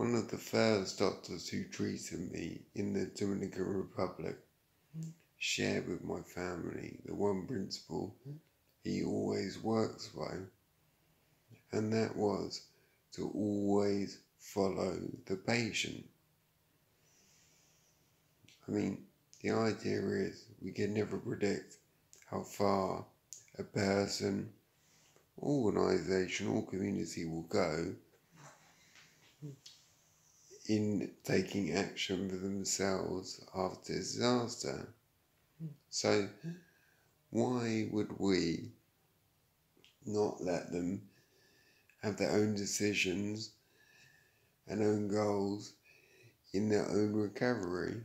one of the first doctors who treated me in the Dominican Republic shared with my family the one principle he always works by, and that was to always follow the patient. I mean, the idea is we can never predict how far a person, organisation, or community will go in taking action for themselves after disaster. So, why would we not let them have their own decisions and own goals in their own recovery?